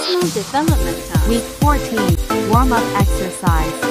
Personal Development Time. Week 14, warm-up exercise.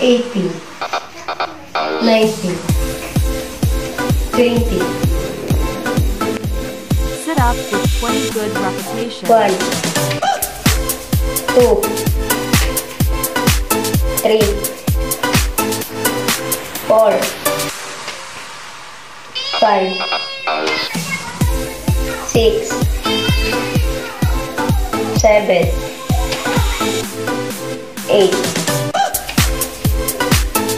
18, 19, 20, Sit up with 20 good repetitions. 1, 2, 3, 4, 5, 6, 7, eight,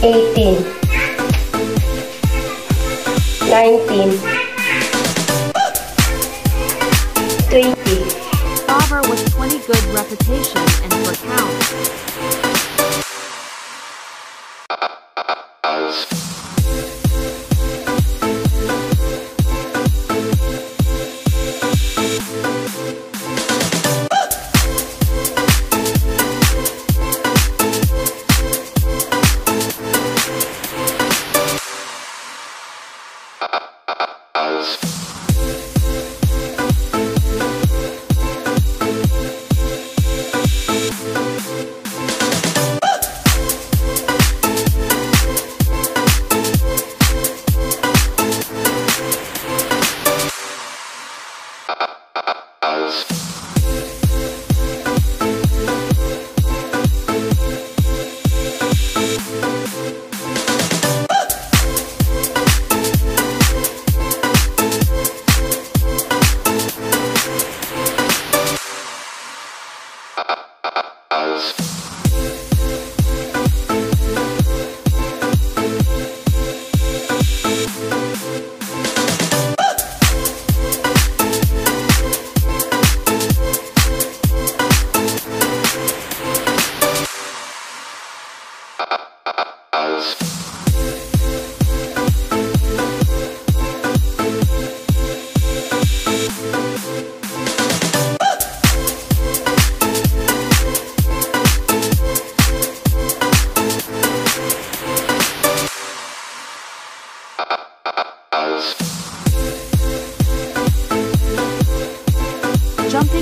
18 19 20 Bobber with 20 good repetition and for count. House.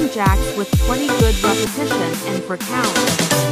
jacks with 20 good repetitions and for count.